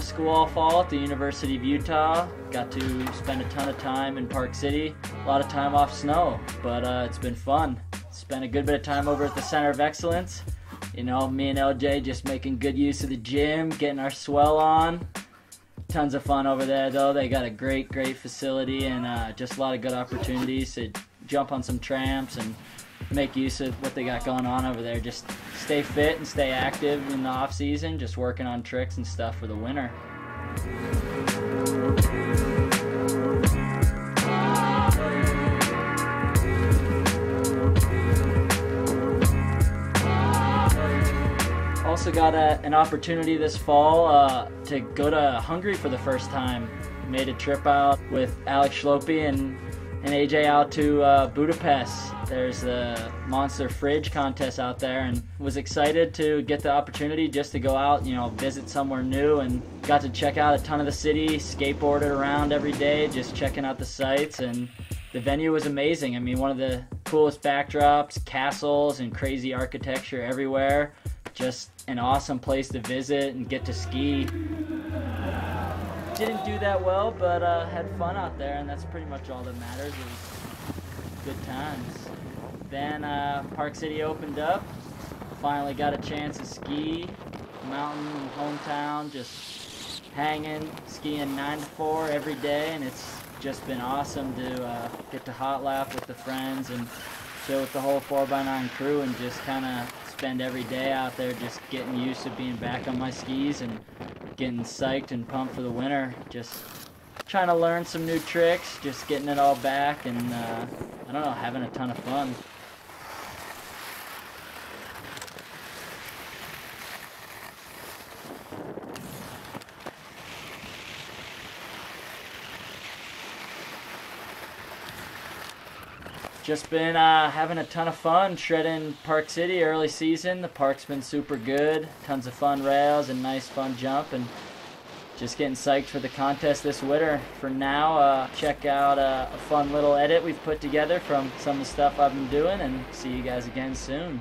school all fall at the University of Utah. Got to spend a ton of time in Park City. A lot of time off snow, but uh, it's been fun. Spent a good bit of time over at the Center of Excellence. You know, me and LJ just making good use of the gym, getting our swell on. Tons of fun over there, though. They got a great, great facility and uh, just a lot of good opportunities to jump on some tramps and make use of what they got going on over there. Just stay fit and stay active in the off season, just working on tricks and stuff for the winter. Also got a, an opportunity this fall uh, to go to Hungary for the first time. Made a trip out with Alex Schlopy and and AJ out to uh, Budapest. There's a Monster Fridge contest out there, and was excited to get the opportunity just to go out, you know, visit somewhere new, and got to check out a ton of the city. Skateboarded around every day, just checking out the sights, and the venue was amazing. I mean, one of the coolest backdrops, castles, and crazy architecture everywhere. Just an awesome place to visit and get to ski didn't do that well, but uh, had fun out there, and that's pretty much all that matters. It good times. Then uh, Park City opened up. Finally got a chance to ski. Mountain, hometown, just hanging, skiing 9 to 4 every day, and it's just been awesome to uh, get to hot lap with the friends and chill with the whole 4Bi9 crew and just kind of spend every day out there just getting used to being back on my skis and getting psyched and pumped for the winter. Just trying to learn some new tricks, just getting it all back, and uh, I don't know, having a ton of fun. Just been uh, having a ton of fun shredding Park City early season. The park's been super good. Tons of fun rails and nice fun jump and just getting psyched for the contest this winter. For now, uh, check out uh, a fun little edit we've put together from some of the stuff I've been doing and see you guys again soon.